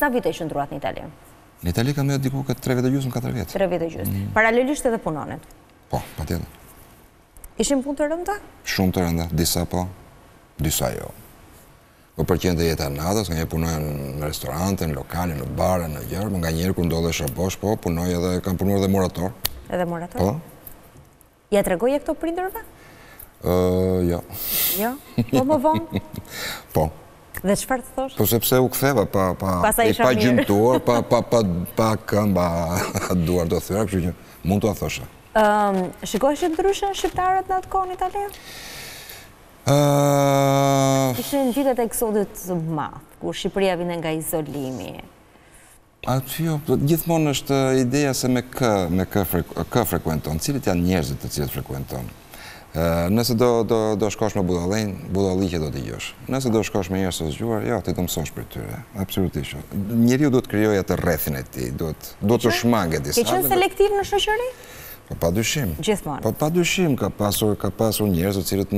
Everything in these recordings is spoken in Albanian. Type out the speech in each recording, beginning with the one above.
Sa vite qëndruat në Itali? Në Itali kam edhe diku këtë tre vjetë e gjusë në katër vjetë. Tre vjetë e gjusë. Mm. Paralelisht edhe punonit? Po, patjetër. Ishin punë të rënda? Shumë të rënda, disa po, disa jo. Po për qenë te jeta e natës, ngaqë punoja në restorante, në lokale, në bare, në gjëra, po nganjëherë kur ndodhesha bosh, po punoja edhe, kam punuar edhe murator. Edhe murator? Po. Ia tregoje këto prindërve? Jo. Jo? Po më vonë? Po. Dhe çfarë të thoshin? Po sepse u ktheva, pa gjymtuar, pa këmbë e duar të thyra, kështu që mund t'ua thosha. Shikoheshin ndryshe shqiptarët në atë kohë në Itali? Ishte menjëherë eksodi i madh, kur Shqipëria vinte nga izolimi. Jo, gjithmonë është ideja se me kë, me kë, kë frekuenton, cilët janë njerëzit të cilët frekuenton. Nëse do, do, do shkosh me budallin, budalliqe do dëgjosh. Nëse do shkosh me njerëz të zgjuar, jo, ti do mësosh prej tyre. Absolutisht. Njeriu duhet krijojë atë rrethin e tij, duhet, duhet të shmangë disa. Ke qenë selektiv në shoqëri? Po pa dyshim. Gjithmonë. Po pa dyshim ka pasur, ka pasur njerëz të cilët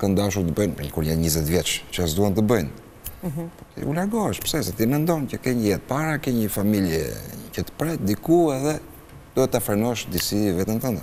kanë dashur të bëjnë, kur janë 20 vjeç, çfarë s'duan të bëjnë. U largohesh, pse, se ti mendon që ke një jetë para, ke një familje që të pret, diku edhe duhet ta frenosh disi veten tënde.